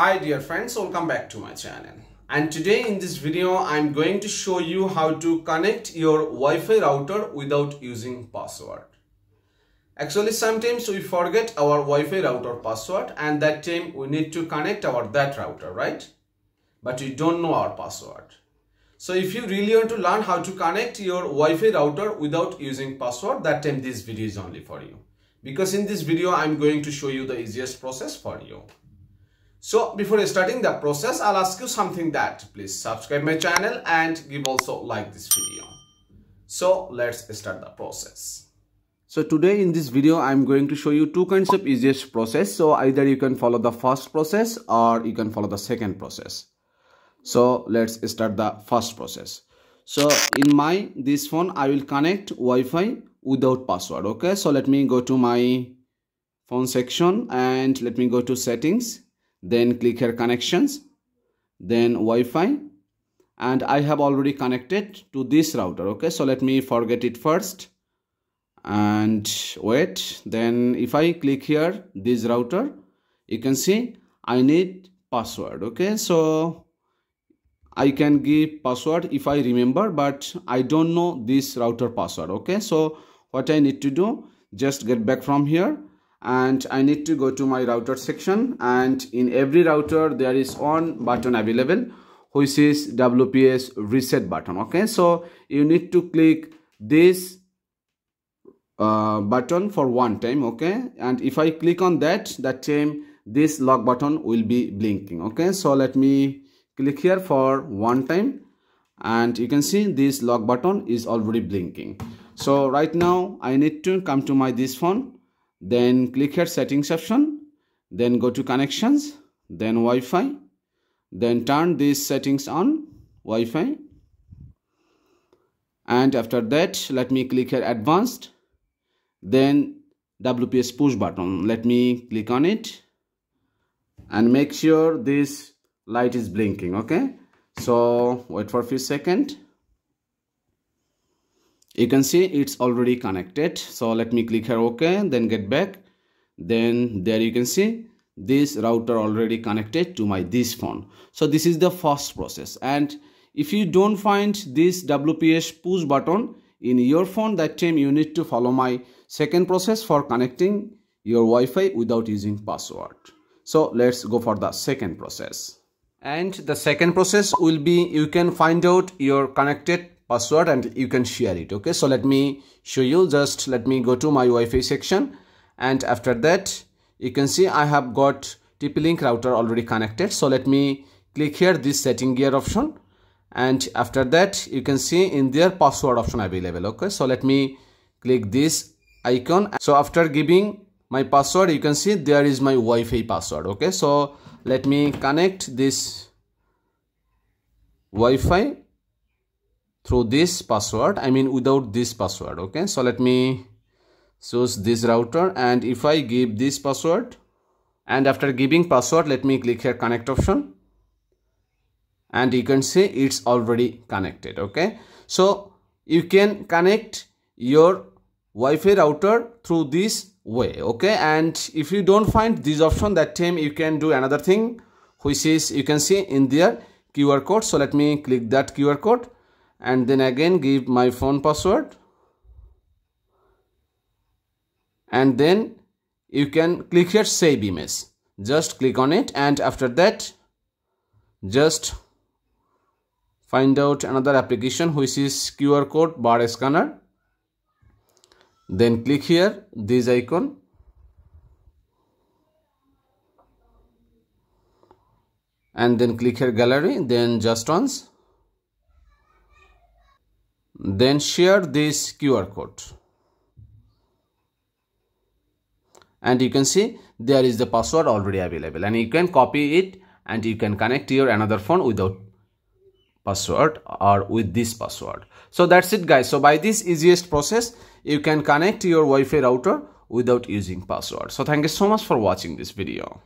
Hi dear friends, welcome back to my channel. And today in this video, I'm going to show you how to connect your Wi-Fi router without using password. Actually, sometimes we forget our Wi-Fi router password and that time we need to connect our that router, right? But we don't know our password. So if you really want to learn how to connect your Wi-Fi router without using password, that time this video is only for you. Because in this video, I'm going to show you the easiest process for you. So before starting the process, I'll ask you something that please subscribe my channel and give also like this video. So let's start the process. So today in this video, I'm going to show you two kinds of easiest process. So either you can follow the first process or you can follow the second process. So let's start the first process. So in my this phone, I will connect Wi-Fi without password. Okay, so let me go to my phone section and let me go to settings then click here connections then Wi-Fi and I have already connected to this router okay? So let me forget it first and wait then if I click here this router you can see I need password okay? So I can give password if I remember but I don't know this router password okay? So what I need to do just get back from here and I need to go to my router section and in every router there is one button available which is WPS reset button okay? So you need to click this uh, button for one time okay? And if I click on that that time this lock button will be blinking okay? So let me click here for one time and you can see this lock button is already blinking. So right now I need to come to my this phone then click here settings option. Then go to connections. Then Wi-Fi. Then turn these settings on Wi-Fi. And after that let me click here advanced. Then WPS push button. Let me click on it and make sure this light is blinking okay? So wait for a few seconds you can see it's already connected. So let me click here ok then get back. Then there you can see this router already connected to my this phone. So this is the first process. And if you don't find this wps push button in your phone that time you need to follow my second process for connecting your wi-fi without using password. So let's go for the second process. And the second process will be you can find out your connected password and you can share it okay? So let me show you. Just let me go to my Wi-Fi section. And after that you can see I have got TP-Link router already connected. So let me click here this setting gear option. And after that you can see in there password option available okay? So let me click this icon. So after giving my password you can see there is my Wi-Fi password okay? So let me connect this Wi-Fi through this password i mean without this password okay? So let me choose this router and if i give this password and after giving password let me click here connect option and you can see it's already connected okay? So you can connect your wi-fi router through this way okay? And if you don't find this option that time you can do another thing which is you can see in there qr code. So let me click that qr code and then again give my phone password. And then you can click here save image. Just click on it and after that just find out another application which is QR code bar scanner. Then click here this icon. And then click here gallery then just once then share this QR code. And you can see there is the password already available. And you can copy it and you can connect your another phone without password or with this password. So that's it guys. So by this easiest process you can connect your wi-fi router without using password. So thank you so much for watching this video